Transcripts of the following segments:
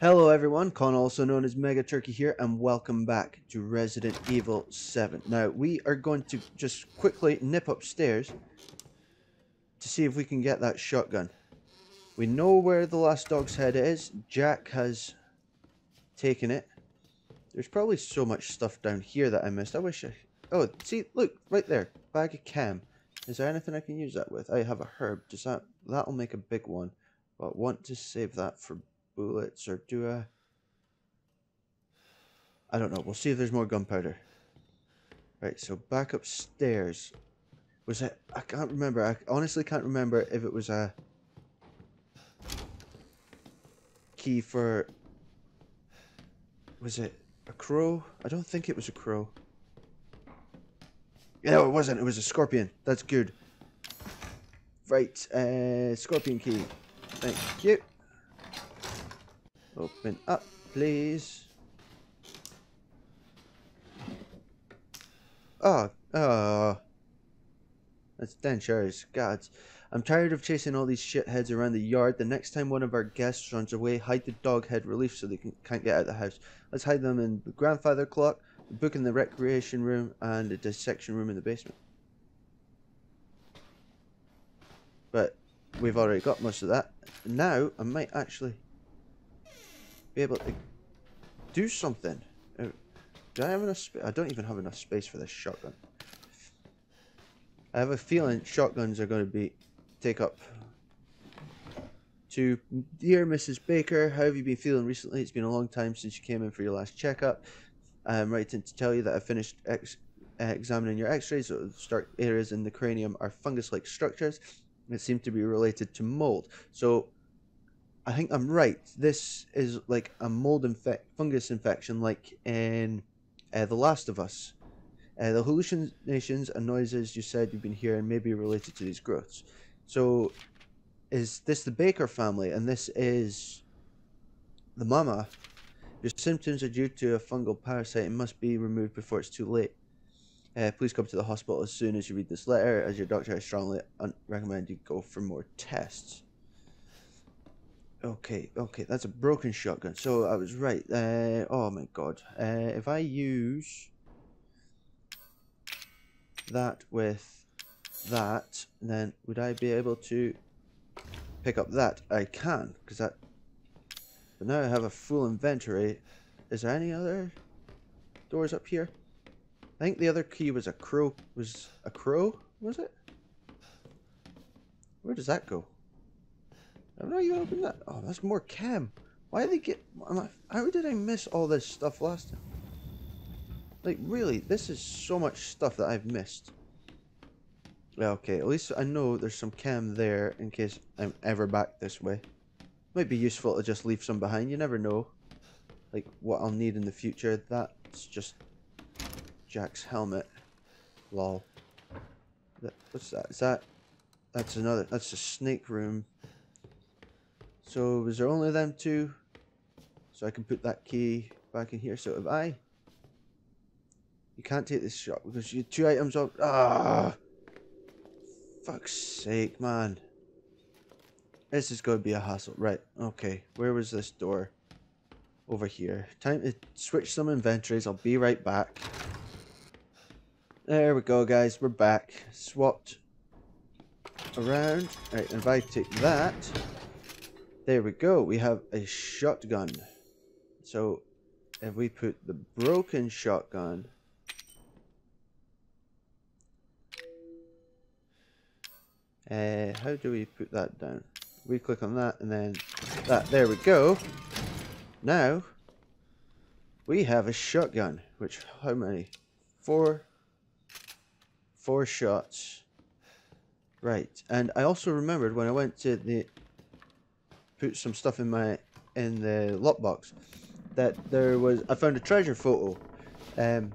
Hello everyone, Con also known as Mega Turkey here and welcome back to Resident Evil 7. Now we are going to just quickly nip upstairs to see if we can get that shotgun. We know where the last dog's head is, Jack has taken it. There's probably so much stuff down here that I missed, I wish I... Oh, see, look, right there, bag of chem. Is there anything I can use that with? I have a herb, does that... That'll make a big one, but I want to save that for bullets or do I? I don't know. We'll see if there's more gunpowder. Right, so back upstairs. Was it? I can't remember. I honestly can't remember if it was a key for. Was it a crow? I don't think it was a crow. No, it wasn't. It was a scorpion. That's good. Right, uh, scorpion key. Thank you. Open up, please. Oh, oh. That's dentures. Gods. I'm tired of chasing all these shitheads around the yard. The next time one of our guests runs away, hide the dog head relief so they can, can't get out of the house. Let's hide them in the grandfather clock, the book in the recreation room, and the dissection room in the basement. But we've already got most of that. Now, I might actually be able to do something. Uh, do I have enough? I don't even have enough space for this shotgun. I have a feeling shotguns are going to be take up. To dear Mrs. Baker, how have you been feeling recently? It's been a long time since you came in for your last checkup. I'm writing to tell you that I finished ex examining your X-rays. So stark areas in the cranium are fungus-like structures that seem to be related to mold. So I think I'm right. This is like a mold infect, fungus infection, like in uh, The Last of Us. Uh, the hallucinations and noises you said you've been hearing may be related to these growths. So, is this the Baker family? And this is the mama. Your symptoms are due to a fungal parasite and must be removed before it's too late. Uh, please come to the hospital as soon as you read this letter, as your doctor I strongly recommend you go for more tests. Okay, okay, that's a broken shotgun. So I was right. Uh, oh my god. Uh, if I use that with that, then would I be able to pick up that? I can, because that... But now I have a full inventory. Is there any other doors up here? I think the other key was a crow. Was a crow? Was it? Where does that go? I'm not even open that. Oh, that's more chem. Why did they get... How did I miss all this stuff last time? Like, really, this is so much stuff that I've missed. Yeah, okay, at least I know there's some chem there in case I'm ever back this way. Might be useful to just leave some behind, you never know. Like, what I'll need in the future. That's just Jack's helmet. Lol. What's that? Is that... That's another... That's a snake room. So was there only them two? So I can put that key back in here. So if I... You can't take this shot because you two items up. Ah! Fuck's sake, man. This is going to be a hassle. Right, okay. Where was this door? Over here. Time to switch some inventories. I'll be right back. There we go, guys. We're back. Swapped around. Right, if I take that... There we go. We have a shotgun. So if we put the broken shotgun uh, how do we put that down? We click on that and then that. There we go. Now we have a shotgun. Which how many? Four. Four shots. Right. And I also remembered when I went to the put some stuff in my in the lockbox that there was I found a treasure photo. Um,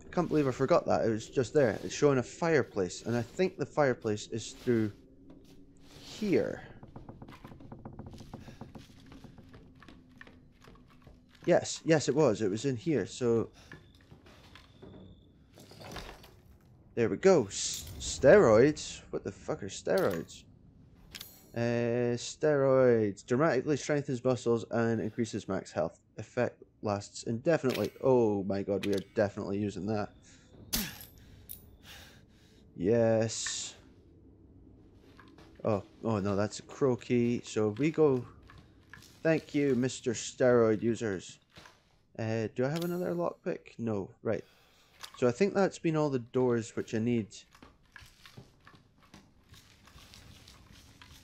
I can't believe I forgot that. It was just there. It's showing a fireplace, and I think the fireplace is through here. Yes, yes, it was. It was in here. So there we go. S steroids. What the fuck are steroids? Uh, steroids dramatically strengthens muscles and increases max health. Effect lasts indefinitely. Oh my god, we are definitely using that. Yes. Oh, oh no, that's a crow key. So we go. Thank you, Mr. Steroid users. Uh, do I have another lockpick? No, right. So I think that's been all the doors which I need.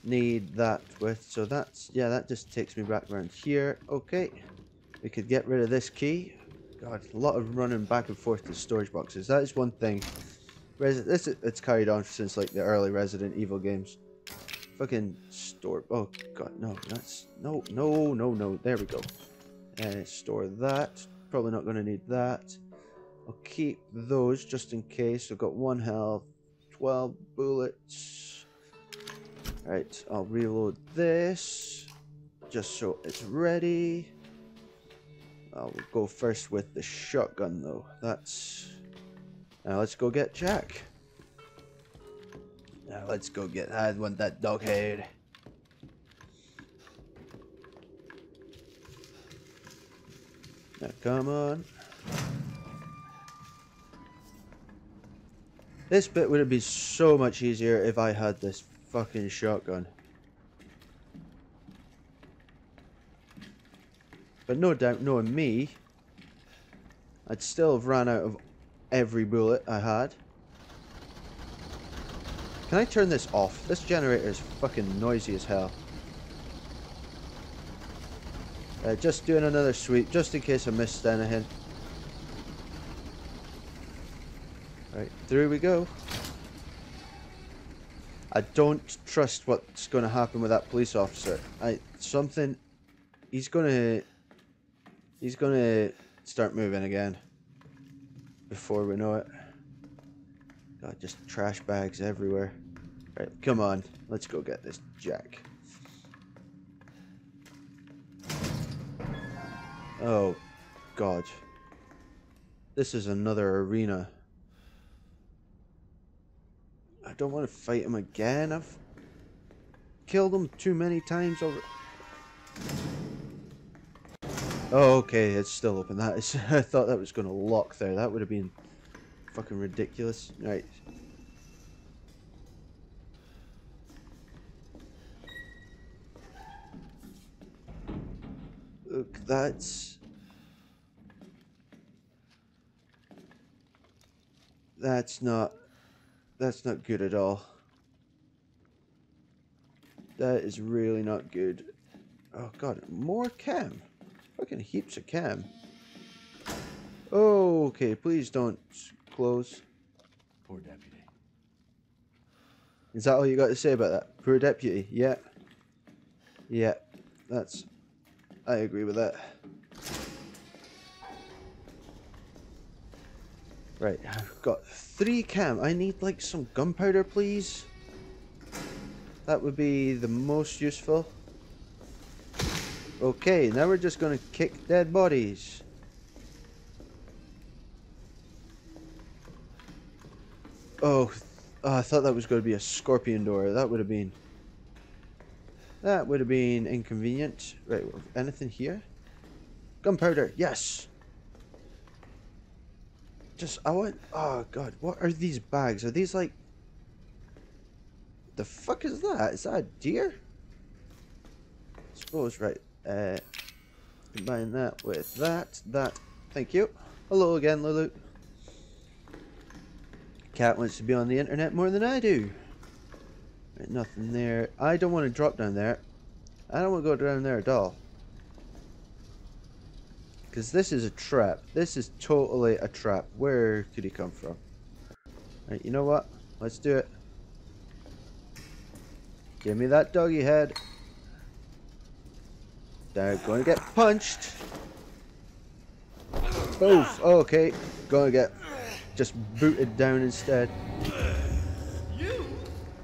Need that with. So that's, yeah, that just takes me back around here. Okay. We could get rid of this key. God, a lot of running back and forth to storage boxes. That is one thing. Resi this it's carried on since like the early Resident Evil games. Fucking store. Oh god, no, that's no, no, no, no. There we go. And store that. Probably not going to need that. I'll keep those just in case. I've got one health, 12 bullets. Right, I'll reload this just so it's ready. I'll go first with the shotgun though. That's... Now let's go get Jack. Now let's go get... I want that dog head. Now come on. This bit would have been so much easier if I had this fucking shotgun. But no doubt, knowing me, I'd still have ran out of every bullet I had. Can I turn this off? This generator is fucking noisy as hell. Uh, just doing another sweep, just in case I missed anything. Right, through we go. I don't trust what's going to happen with that police officer. I something he's to he's to start moving again before we know it. God, just trash bags everywhere. Right, come on. Let's go get this jack. Oh, God. This is another arena. I don't want to fight him again. I've killed him too many times over... Oh, okay, it's still open. That is, I thought that was going to lock there. That would have been fucking ridiculous. Right. Look, that's... That's not... That's not good at all. That is really not good. Oh god, more chem. Fucking heaps of. Oh, okay, please don't close. Poor deputy. Is that all you got to say about that? Poor deputy, yeah. Yeah, that's... I agree with that. Right, I've got three chem. I need like some gunpowder, please. That would be the most useful. Okay, now we're just gonna kick dead bodies. Oh, oh I thought that was to be a scorpion door. That would have been... That would have been inconvenient. Right, anything here? Gunpowder, yes! Just, I want... Oh, God, what are these bags? Are these like... The fuck is that? Is that a deer? I suppose, right. Uh, combine that with that, that. Thank you. Hello again, Lulu. Cat wants to be on the internet more than I do. Right, nothing there. I don't want to drop down there. I don't want to go down there at all. Because this is a trap. This is totally a trap. Where could he come from? Right, you know what? Let's do it. Give me that doggy head. They're going to get punched. Oof. Okay. Going to get just booted down instead. You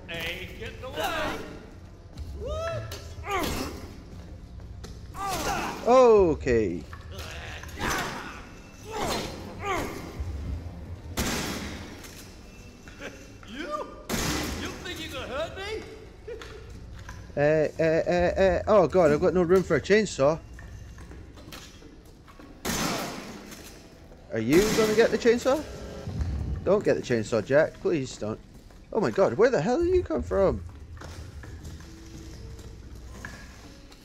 ain't getting away. Okay. Me? Uh, uh, uh, uh, oh god, I've got no room for a chainsaw. Are you gonna get the chainsaw? Don't get the chainsaw, Jack. Please don't. Oh my god, where the hell did you come from?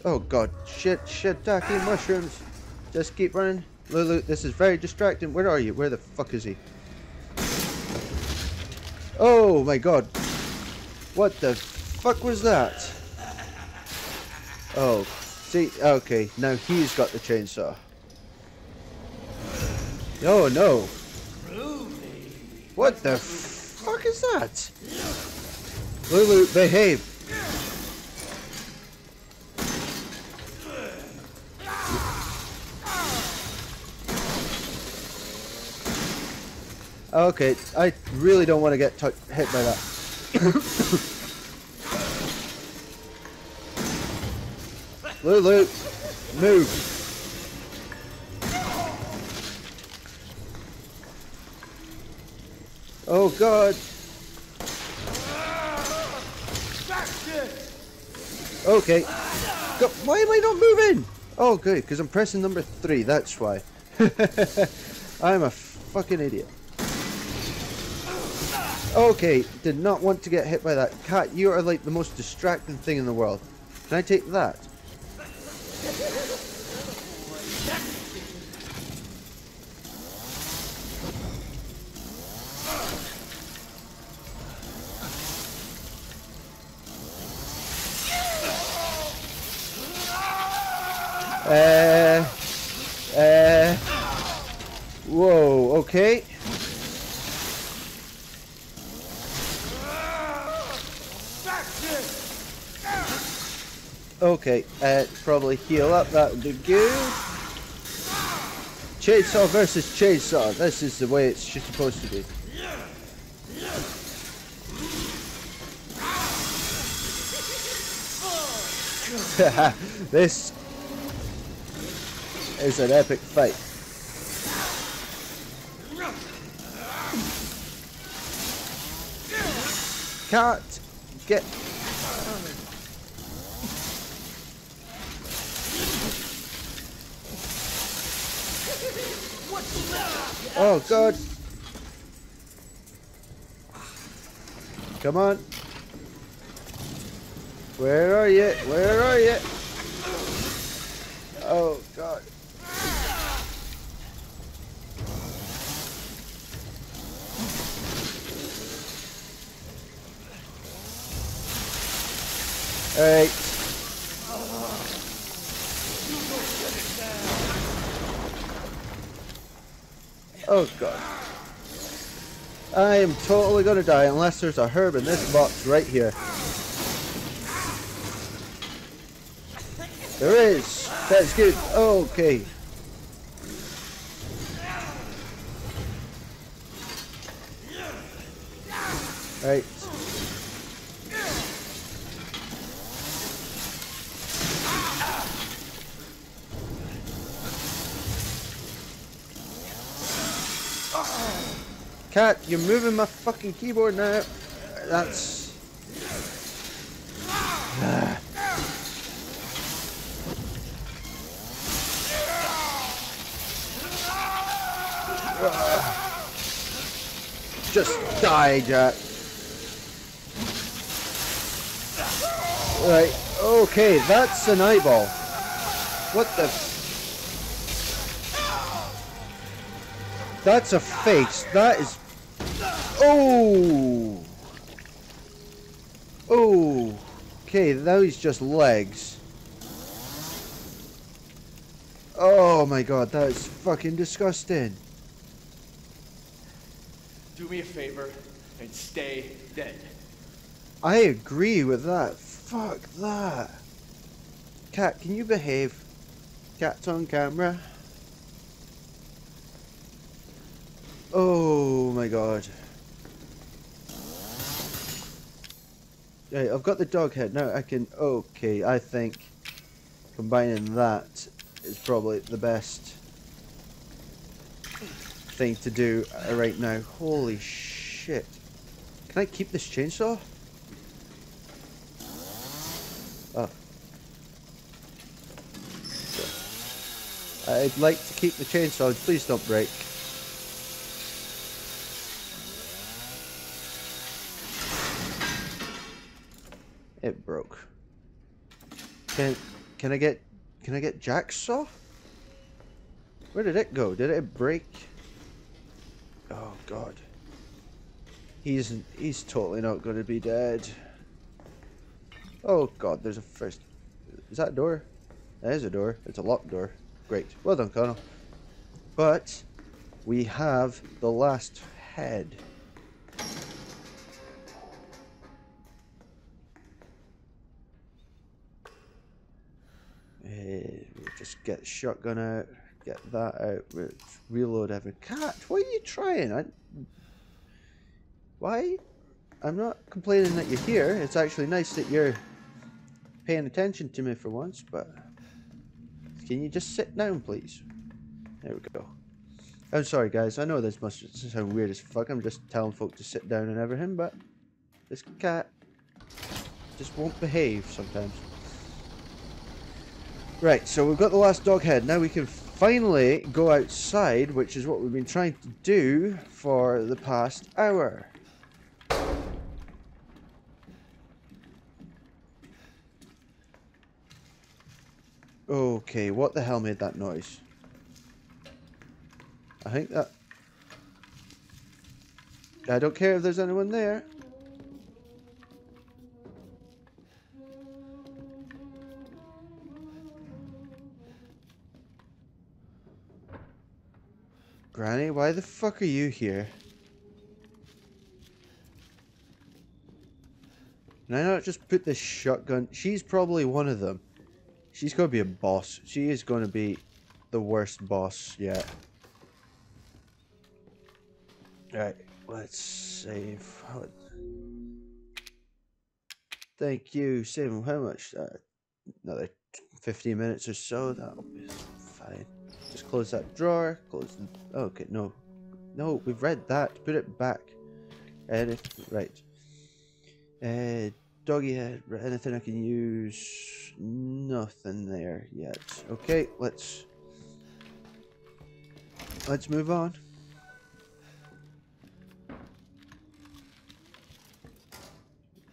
Oh god, shit, Shit! shiitake mushrooms. Just keep running. Lulu, this is very distracting. Where are you? Where the fuck is he? Oh my god. What the fuck was that? Oh, see, okay, now he's got the chainsaw. Oh no. What the fuck is that? Lulu, behave. Okay, I really don't want to get hit by that. Lulu, move. Oh god. Okay. Go why am I not moving? Oh good, because I'm pressing number three, that's why. I'm a fucking idiot. Okay, did not want to get hit by that. Cat, you are like the most distracting thing in the world. Can I take that? Uh, uh, whoa, okay. Okay, uh, probably heal up, that would be good. Chainsaw versus chainsaw, this is the way it's supposed to be. this is an epic fight. Can't get Oh god. Come on. Where are you? Where are you? Oh god. Alright. Oh god. I am totally gonna die unless there's a herb in this box right here. There is. That's good. Okay. Right. Cat, you're moving my fucking keyboard now. That's... Just die, Jack. Right, okay, that's an eyeball. What the... That's a face. That is Oh! Oh! Okay, those just legs. Oh my god, that is fucking disgusting. Do me a favor and stay dead. I agree with that. Fuck that. Cat, can you behave? Cat's on camera. Oh my god. Right, I've got the dog head now. I can. Okay, I think combining that is probably the best thing to do uh, right now. Holy shit. Can I keep this chainsaw? Oh. I'd like to keep the chainsaw. Please don't break. It broke. Can can I get can I get Jack's saw? Where did it go? Did it break? Oh god. He's he's totally not going to be dead. Oh god, there's a first. Is that a door? That is a door. It's a locked door. Great. Well done, Connell. But we have the last head. Get shotgun out, get that out, re- reload every cat. What are you trying? I, why? I'm not complaining that you're here. It's actually nice that you're paying attention to me for once, but can you just sit down, please? There we go. I'm sorry, guys. I know this must sound weird as fuck. I'm just telling folk to sit down and everything, but this cat just won't behave sometimes. Right, so we've got the last dog head. Now we can finally go outside, which is what we've been trying to do for the past hour. Okay, what the hell made that noise? I think that... I don't care if there's anyone there. Granny, why the fuck are you here? Can I not just put this shotgun? She's probably one of them. She's going to be a boss. She is going to be the worst boss yet. Alright, let's save. Thank you. Save how much? Uh, another 15 minutes or so. That'll be fine. Just close that drawer. Close the... Okay, no. No, we've read that. Put it back. Right. Uh, doggy head. Anything I can use? Nothing there yet. Okay, let's... Let's move on.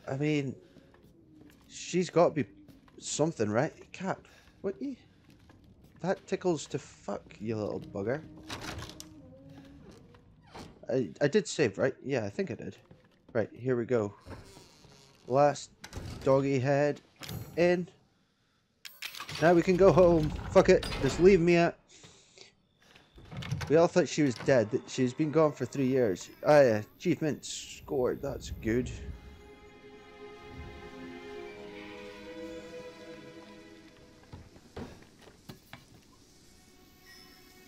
I mean, she's got to be something, right? Cat, what you... That tickles to fuck, you little bugger. I, I did save, right? Yeah, I think I did. Right, here we go. Last doggy head in. Now we can go home. Fuck it. Just leave me at. We all thought she was dead. That She's been gone for three years. Ah. Achievement scored. That's good.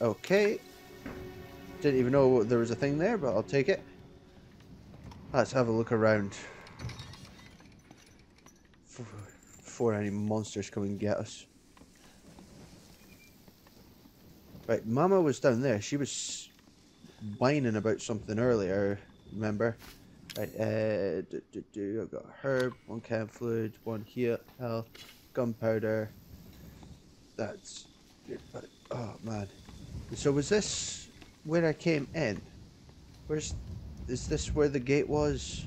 Okay. Didn't even know there was a thing there, but I'll take it. Let's have a look around. Before any monsters come and get us. Right, Mama was down there. She was whining about something earlier, remember? Right, uh, do, do, do. I've got herb, one chem fluid, one heat, health, gunpowder. That's oh man. So was this where I came in? Where's, is this where the gate was?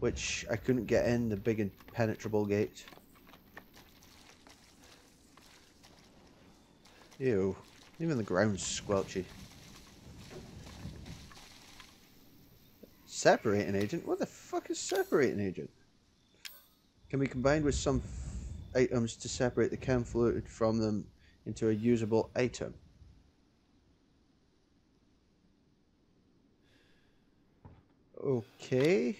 Which I couldn't get in, the big impenetrable gate. Ew. Even the ground's squelchy. Separating agent? What the fuck is separating agent? Can be combined with some items to separate the chem fluid from them into a usable item. Okay.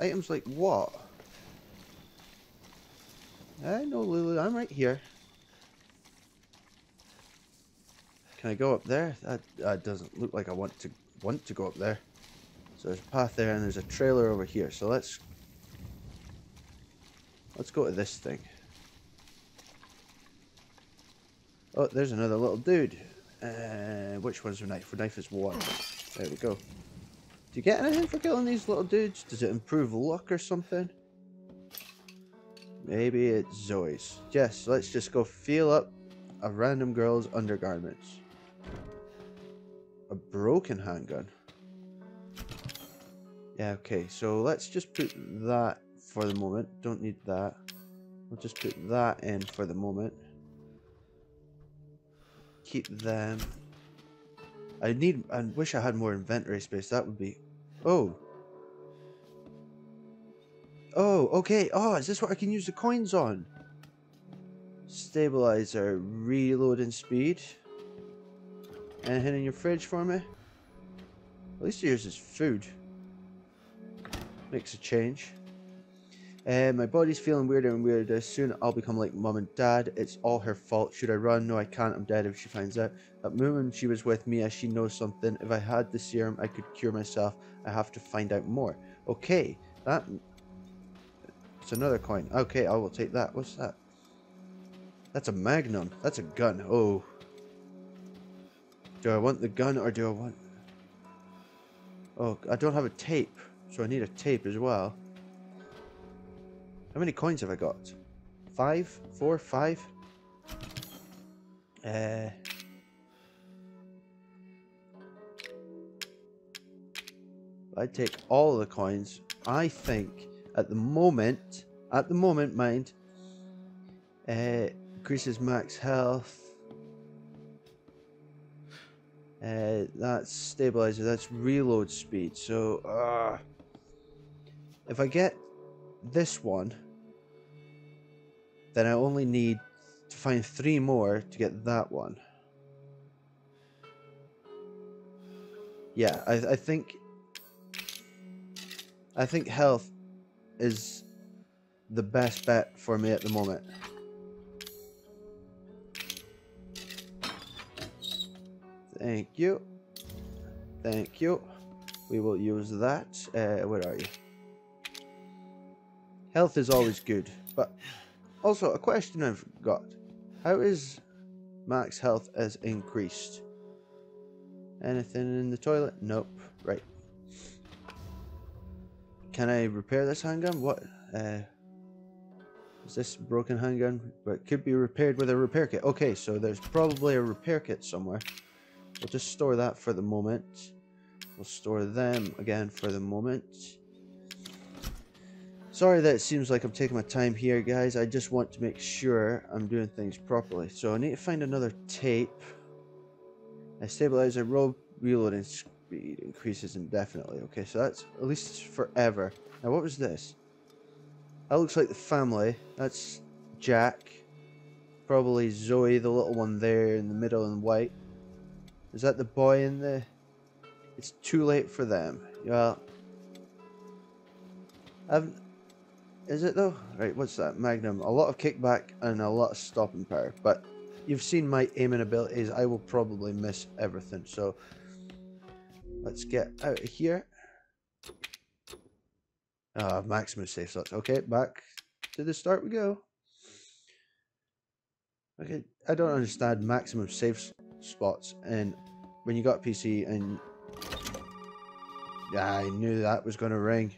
Items like what? Eh, I know Lulu, I'm right here. Can I go up there? That, that doesn't look like I want to want to go up there. So there's a path there and there's a trailer over here. So let's let's go to this thing. Oh, there's another little dude. Uh, which one's your knife? Your knife is one. There we go. Do you get anything for killing these little dudes? Does it improve luck or something? Maybe it's Zoe's. Yes, let's just go feel up a random girl's undergarments. A broken handgun. Yeah, okay, so let's just put that for the moment. Don't need that. We'll just put that in for the moment. Keep them. I need, I wish I had more inventory space. That would be, oh. Oh, okay. Oh, is this what I can use the coins on? Stabilizer, reloading speed. Anything in your fridge for me? At least yours is food. Makes a change. Uh, my body's feeling weirder and weirder. Soon I'll become like mum and dad. It's all her fault. Should I run? No, I can't. I'm dead if she finds out. That moment she was with me as she knows something. If I had the serum, I could cure myself. I have to find out more. Okay, that... It's another coin. Okay, I will take that. What's that? That's a magnum. That's a gun. Oh. Do I want the gun or do I want... Oh, I don't have a tape. So I need a tape as well. How many coins have I got? Five? Four? Five? Uh... I take all the coins. I think at the moment, at the moment, mind, uh, increases max health. Uh, that's stabilizer. That's reload speed. So, uh, if I get this one, then I only need to find three more to get that one. Yeah, I, I think I think health is the best bet for me at the moment. Thank you. Thank you. We will use that. Uh, where are you? Health is always good, but also a question I've got. How is max health as increased? Anything in the toilet? Nope. Right. Can I repair this handgun? What? Uh, is this broken handgun? But it could be repaired with a repair kit. Okay, so there's probably a repair kit somewhere. We'll just store that for the moment. We'll store them again for the moment. Sorry that it seems like I'm taking my time here, guys. I just want to make sure I'm doing things properly. So I need to find another tape. A stabilizer rope reloading speed increases indefinitely. Okay, so that's at least forever. Now, what was this? That looks like the family. That's Jack. Probably Zoe, the little one there in the middle in white. Is that the boy in the... It's too late for them. Well... I've... Is it though? Right, what's that? Magnum. A lot of kickback and a lot of stopping power. But you've seen my aiming abilities. I will probably miss everything. So let's get out of here. Ah, maximum safe slots. Okay, back to the start we go. Okay, I don't understand maximum safe spots and when you got PC and yeah, I knew that was going to ring.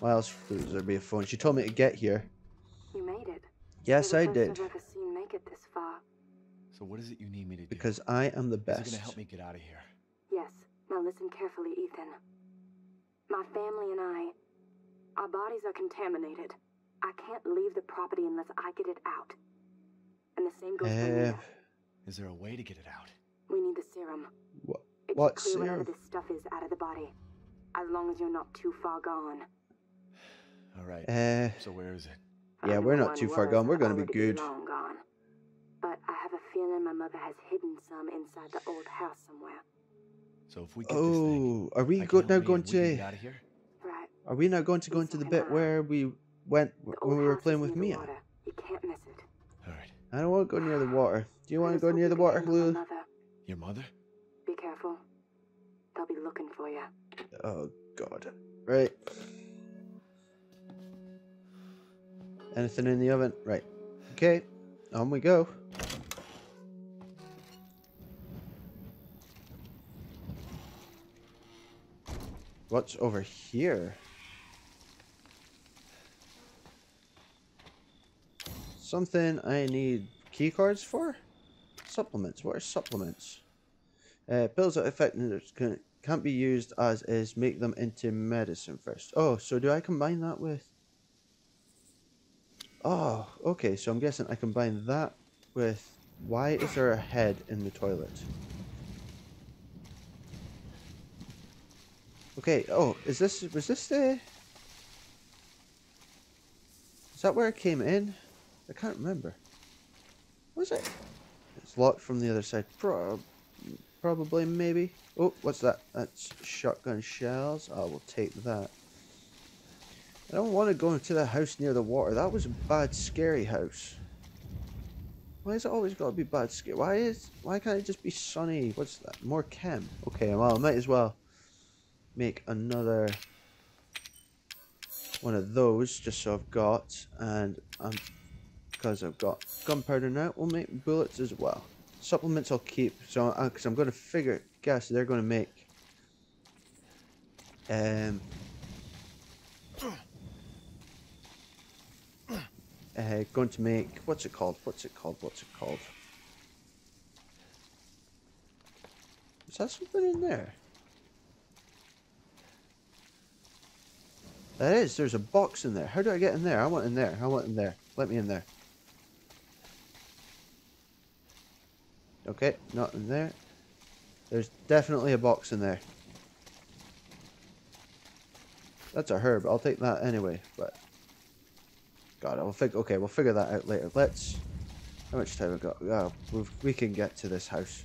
Why else would there be a phone? She told me to get here. You made it. Yes, I did. I've ever seen make it this far. So what is it you need me to do? Because I am the Is it best. gonna help me get out of here? Yes. Now listen carefully, Ethan. My family and I, our bodies are contaminated. I can't leave the property unless I get it out. And the same goes for Uh, Mia. Is there a way to get it out? We need the serum. what? It What should clear whatever serum? this stuff is out of the body. As long as you're not too far gone. All right. Uh, so where is it? Yeah, we're not too far gone. We're gonna be good. Long gone. But I have a feeling my mother has hidden some inside the old house somewhere. So if we get this thing, oh, are we go now going and we can to? out of here? Right. Are we now going to go into the bit where we went when we were playing with Mia? water. You can't miss it. All right. I don't want to go near the water. Do you want to go near the water, handle my Lou? mother. Your mother? Be careful. They'll be looking for you. Oh God! Right. Anything in the oven? Right. Okay. On we go. What's over here? Something I need key cards for? Supplements. What are supplements? Uh, pills that affect can, can't be used as is. Make them into medicine first. Oh, so do I combine that with... Oh, okay. So I'm guessing I combine that with... Why is there a head in the toilet? Okay, oh, is this... Was this the... Is that where it came in? I can't remember. Was it? It's locked from the other side. Pro probably, maybe. Oh, what's that? That's shotgun shells. I will take that. I don't want to go into the house near the water. That was a bad, scary house. Why is it always got to be bad, scary? Why is? Why can't it just be sunny? What's that? More chem. Okay, well, I might as well make another one of those just so I've got and um, because I've got gunpowder now we'll make bullets as well supplements I'll keep so because uh, I'm going to figure guess they're going to make um uh, going to make what's it called what's it called what's it called is that something in there That is, there's a box in there. How do I get in there? I want in there. I want in there. Let me in there. Okay, not in there. There's definitely a box in there. That's a herb. I'll take that anyway, but... God, I'll figure... Okay, we'll figure that out later. Let's... How much time we got? Oh, we can get to this house.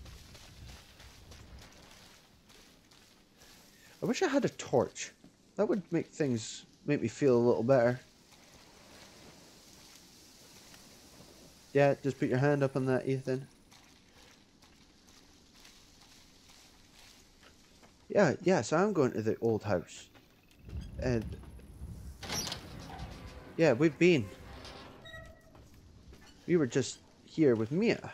I wish I had a torch. That would make things, make me feel a little better. Yeah, just put your hand up on that, Ethan. Yeah, yeah, so I'm going to the old house. And... Yeah, we've been. We were just here with Mia.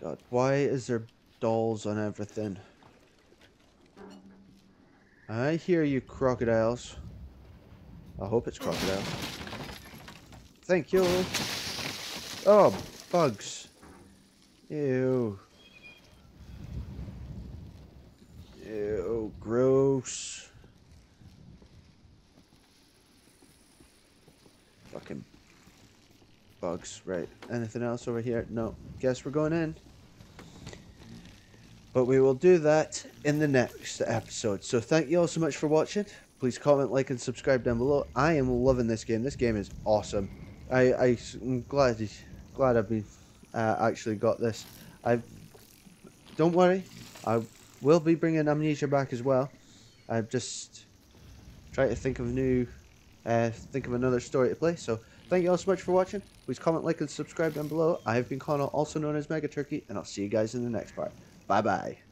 God, why is there dolls on everything? I hear you, crocodiles. I hope it's crocodile. Thank you. Oh, bugs. Ew. Ew, gross. Fucking bugs. Right. Anything else over here? No. Guess we're going in. But we will do that in the next episode. So thank you all so much for watching. Please comment, like, and subscribe down below. I am loving this game. This game is awesome. I, I am glad glad I've been uh, actually got this. I don't worry. I will be bringing Amnesia back as well. I'm just trying to think of a new, uh, think of another story to play. So thank you all so much for watching. Please comment, like, and subscribe down below. I have been Connell, also known as Mega Turkey, and I'll see you guys in the next part. Bye bye.